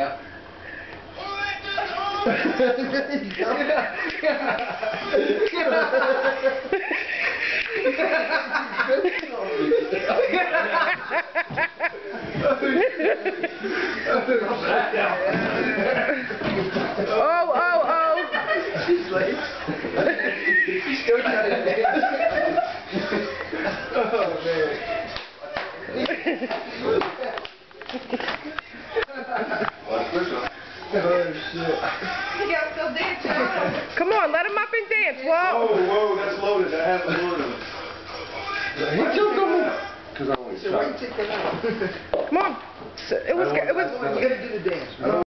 Yeah. Oh, oh, oh. She's late. She's still trying to dance. Oh, man. Oh, shit. You gotta go dance, y'all. Come on, let him up and dance. Whoa, Whoa. whoa, that's loaded. I have loaded. He took him. Because I only Why you take that out? Come on. It was, it was, You gotta do the dance, man.